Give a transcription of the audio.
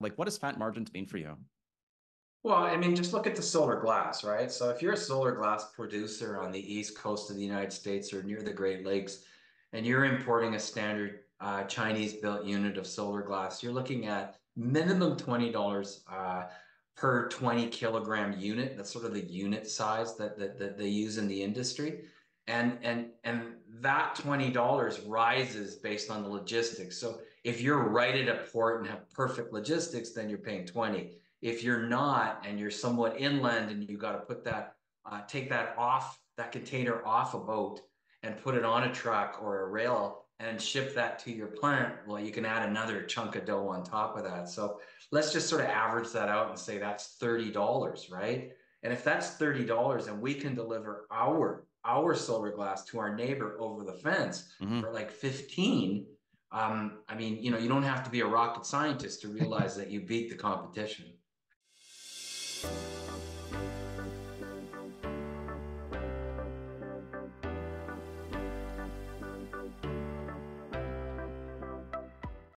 Like, what does fat margins mean for you? Well, I mean, just look at the solar glass, right? So if you're a solar glass producer on the east coast of the United States or near the Great Lakes, and you're importing a standard uh, Chinese built unit of solar glass, you're looking at minimum $20 uh, per 20 kilogram unit. That's sort of the unit size that, that, that they use in the industry. And, and, and that $20 rises based on the logistics. So if you're right at a port and have perfect logistics, then you're paying 20. If you're not, and you're somewhat inland and you got to put that, uh, take that off, that container off a boat and put it on a truck or a rail and ship that to your plant, well, you can add another chunk of dough on top of that. So let's just sort of average that out and say that's $30, right? And if that's $30 and we can deliver our our solar glass to our neighbor over the fence mm-hmm. for like 15, um, I mean, you know, you don't have to be a rocket scientist to realize that you beat the competition.